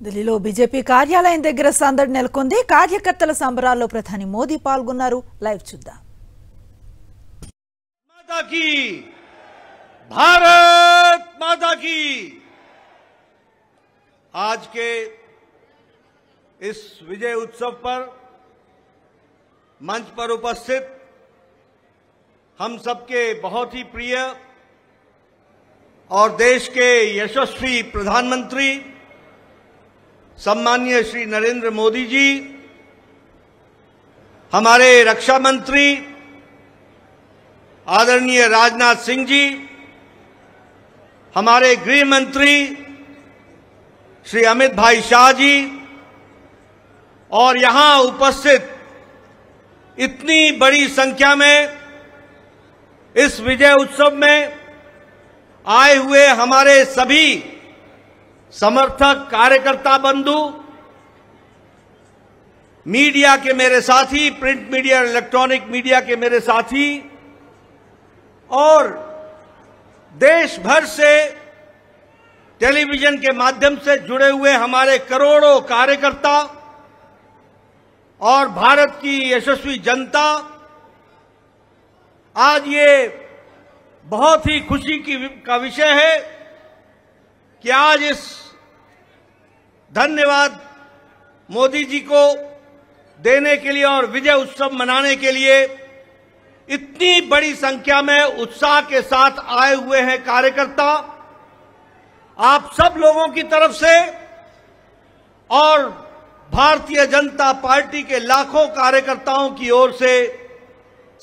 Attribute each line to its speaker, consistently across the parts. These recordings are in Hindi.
Speaker 1: ఢిల్లీలో బీజేపీ కార్యాలయం దగ్గర సందడి నెలకొంది కార్యకర్తల సంబరాల్లో ప్రధాని మోదీ పాల్గొన్నారు లైవ్ చూద్దాం
Speaker 2: माता की भारत माता की आज के इस विजय उत्सव पर मंच पर उपस्थित हम सबके बहुत ही प्रिय और देश के यशस्वी प्रधानमंत्री सम्मान्य श्री नरेंद्र मोदी जी, हमारे रक्षा मंत्री, आदरणीय राजनाथ सिंह जी, हमारे गृह मंत्री, श्री अमित भाई शाह जी, और यहाँ उपस्थित इतनी बड़ी संख्या में, इस विजय उत्सव में आए हुए हमारे सभी समर्थक कार्यकर्ता बंधु, मीडिया के मेरे साथी, प्रिंट मीडिया, इलेक्ट्रॉनिक मीडिया के मेरे साथी, और देश भर से टेलीविज़न के माध्यम से जुड़े हुए हमारे करोड़ों कार्यकर्ता और भारत की यशस्वी जनता, आज ये बहुत ही खुशी की, का विषय है कि आज इस धन्यवाद मोदी जी को देने के लिए और विजय उत्सव मनाने के लिए इतनी बड़ी संख्या में उत्साह के साथ आए हुए हैं कार्यकर्ता। आप सब लोगों की तरफ़ से और भारतीय जनता पार्टी के लाखों कार्यकर्ताओं की ओर से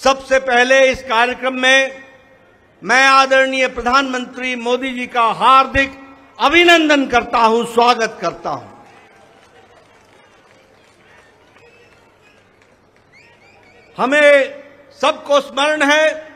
Speaker 2: सबसे पहले इस कार्यक्रम में मैं आदरणीय प्रधानमंत्री मोदी जी का हार्दिक अभिनंदन करता हूँ स्वागत करता हूँ। हमें सबको स्मरण है